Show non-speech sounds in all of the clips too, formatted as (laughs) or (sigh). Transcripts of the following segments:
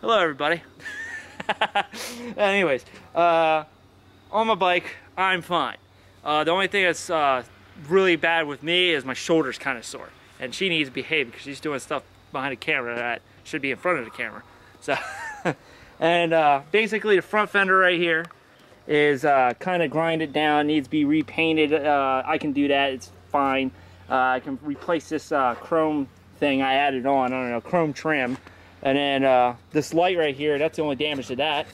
Hello, everybody. (laughs) Anyways, uh, on my bike, I'm fine. Uh, the only thing that's uh, really bad with me is my shoulder's kind of sore. And she needs to behave because she's doing stuff behind the camera that should be in front of the camera. So, (laughs) and uh, basically the front fender right here is uh, kind of grinded down, needs to be repainted. Uh, I can do that, it's fine. I can replace this chrome thing I added on, I don't know, chrome trim. And then uh, this light right here, that's the only damage to that.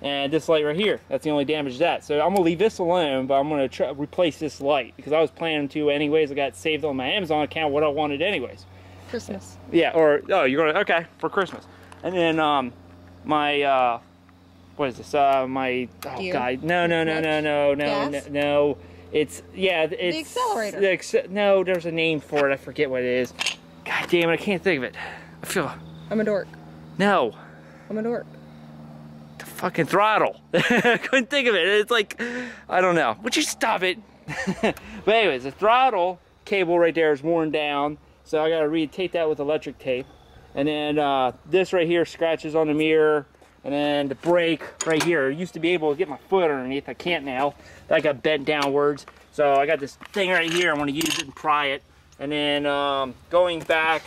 And this light right here, that's the only damage to that. So I'm gonna leave this alone, but I'm gonna try, replace this light because I was planning to anyways. I got saved on my Amazon account what I wanted anyways. Christmas. Yeah, or, oh, you're gonna, okay, for Christmas. And then um, my, uh, what is this? Uh, my, oh Gear? God, no, no, no, no, no, no, no, no. It's, yeah, it's. accelerator. The no, there's a name for it. I forget what it is. God damn it, I can't think of it. I feel, I'm a dork. no. I'm a dork. the fucking throttle. (laughs) I couldn't think of it. It's like, I don't know. Would you stop it? (laughs) but anyways, the throttle cable right there is worn down. So I gotta re-tape that with electric tape. And then uh, this right here scratches on the mirror. And then the brake right here. I used to be able to get my foot underneath. I can't now. That got bent downwards. So I got this thing right here. I want to use it and pry it. And then um, going back,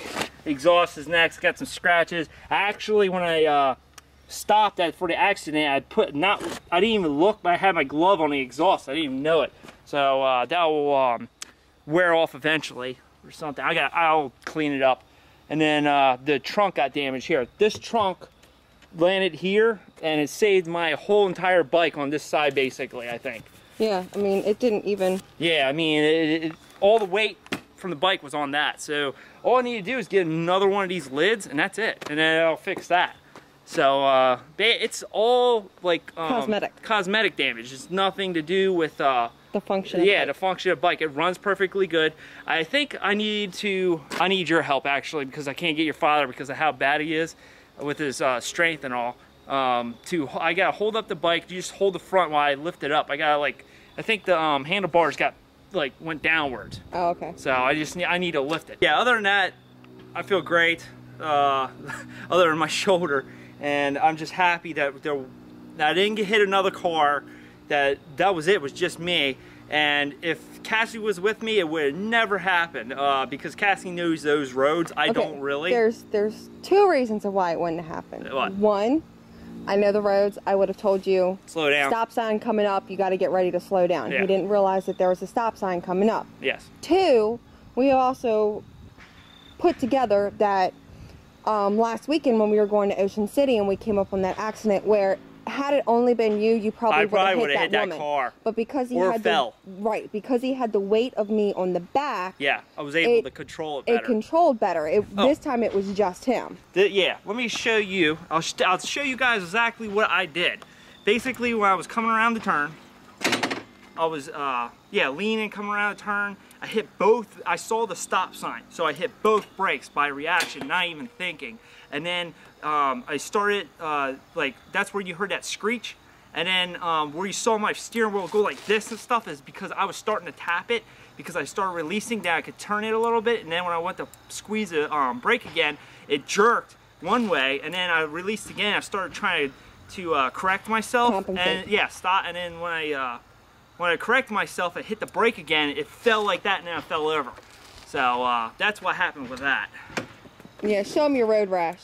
exhaust is next. Got some scratches. Actually, when I uh, stopped at for the accident, I put not. I didn't even look, but I had my glove on the exhaust. I didn't even know it. So uh, that will um, wear off eventually or something. I got. I'll clean it up. And then uh, the trunk got damaged here. This trunk landed here, and it saved my whole entire bike on this side, basically. I think. Yeah, I mean, it didn't even. Yeah, I mean, it, it, all the weight from the bike was on that. So all I need to do is get another one of these lids, and that's it. And then I'll fix that. So uh, it's all like um, Cosmetic. Cosmetic damage. It's nothing to do with. Uh, The function. of yeah, the function of the bike. It runs perfectly good. I think I need to. I need your help actually because I can't get your father because of how bad he is with his uh, strength and all. Um, to I gotta hold up the bike. You just hold the front while I lift it up. I gotta like. I think the um, handlebars got like went downward. Oh, okay. So I just need I need to lift it. Yeah. Other than that, I feel great. Uh, (laughs) other than my shoulder, and I'm just happy that there that I didn't get hit another car. That that was it. it was just me. And if Cassie was with me, it would have never happened uh, because Cassie knows those roads. I Okay, don't really. There's there's two reasons of why it wouldn't happen. What? One, I know the roads. I would have told you. Slow down. Stop sign coming up. You got to get ready to slow down. Yeah. He didn't realize that there was a stop sign coming up. Yes. Two, we also put together that um, last weekend when we were going to Ocean City and we came up on that accident where had it only been you, you probably would have hit that hit that car. But because he Or had fell. the right, because he had the weight of me on the back, Yeah. I was able It- to control it it controlled better. It, Oh. This time it was just him. Th- yeah, let me show you. I'll, sh- I'll show you guys exactly what I did. Basically, when I was coming around the turn, I was, uh, yeah, leaning, coming around the turn. I hit both, I saw the stop sign, so I hit both brakes by reaction, not even thinking. And then um, I started, uh, like, that's where you heard that screech. And then um, where you saw my steering wheel go like this and stuff is because I was starting to tap it because I started releasing that I could turn it a little bit. And then when I went to squeeze the um, brake again, it jerked one way. And then I released again. I started trying to, to uh, correct myself. Compensate. And yeah, stop. And then when I uh, when I correct myself, I hit the brake again. It fell like that, and then I fell over. So uh, that's what happened with that. Yeah, show him your road rash.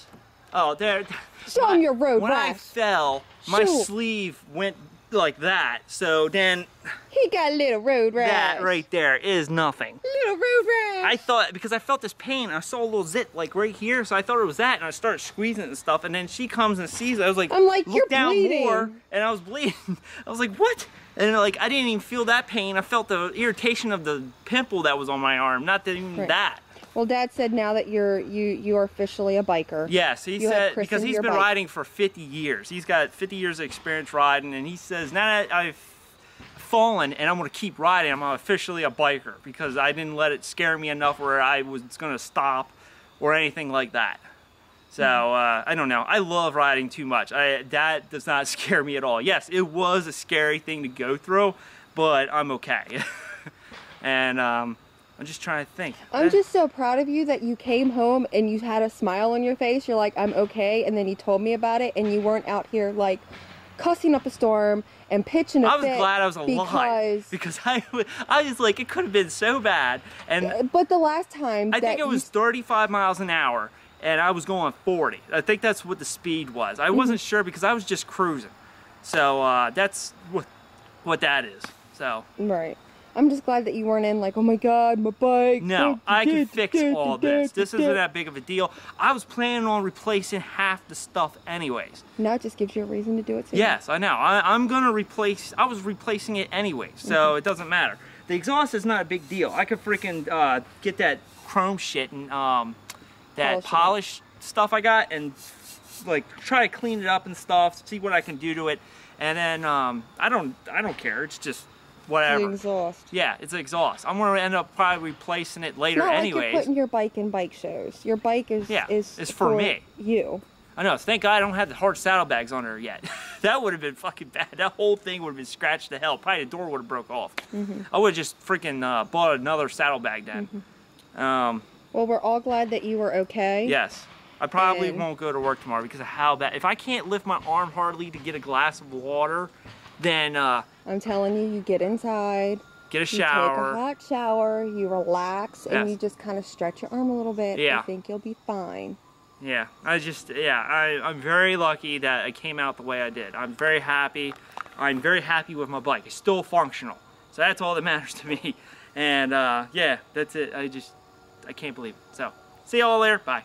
Oh, there. Show him your road When I fell, my sleeve went like that. So then He got a little road rash. that right there is nothing. Little road rash. I thought because I felt this pain, I saw a little zit like right here, so I thought it was that, and I started squeezing it and stuff. And then she comes and sees it. I was like, I'm like, "You're down bleeding." more, and I was bleeding. (laughs) I was like, what? And like I didn't even feel that pain. I felt the irritation of the pimple that was on my arm, not even Right. that. well, Dad said now that you're you you are officially a biker. Yes, he You said because he's been bike. riding for 50 years. He's got 50 years of experience riding, and he says now that I've fallen and I'm to keep riding, I'm officially a biker because I didn't let it scare me enough where I was going to stop or anything like that. So uh, I don't know. I love riding too much. I, that does not (laughs) scare me at all. Yes, it was a scary thing to go through, but I'm okay. (laughs) and um, I'm just trying to think. I'm just so proud of you that you came home and you had a smile on your face. You're like, I'm okay. And then you told me about it and you weren't out here like cussing up a storm and pitching a I was fit glad I was alive because (laughs) because I, I was like, it could have been so bad. And but the last time I think it was 35 miles an hour, and I was going 40. I think that's what the speed was. I Mm-hmm. wasn't sure because I was just cruising. So uh, that's what what that is. So Right. I'm just glad that you weren't in like, oh my god, my bike. no, I can fix all this. This isn't that big of a deal. I was planning on replacing half the stuff anyways. Now it just gives you a reason to do it. Yes, I know. I, I'm gonna replace. I was replacing it anyway, so Mm-hmm. it doesn't matter. The exhaust is not a big deal. I could freaking uh, get that chrome shit and um, that Polish polish stuff I got and like try to clean it up and stuff. See what I can do to it, and then um, I don't. I don't care. It's just The whatever. exhaust. Yeah, it's exhaust. I'm gonna end up probably replacing it later Not like you're putting your bike in bike shows. Your bike is Yeah, is it's for me. You. I know. Thank God I don't have the hard saddlebags on her yet. (laughs) that would have been fucking bad. That whole thing would have been scratched to hell. Probably the door would have broke off. Mm-hmm. I would have just freaking uh, bought another saddlebag then. Mm-hmm. Um, Well, we're all glad that you were okay. yes. I probably And- won't go to work tomorrow because of how bad. If I can't lift my arm hardly to get a glass of water, then uh, I'm telling you, you get inside, get a you shower. take a hot shower, you relax, and you just kind of stretch your arm a little bit. Yeah. I think you'll be fine. Yeah, I just yeah, I, I'm very lucky that I came out the way I did. I'm very happy. I'm very happy with my bike. It's still functional, so that's all that (laughs) matters to me. And uh, yeah, that's it. I just I can't believe it. So see y'all later. Bye.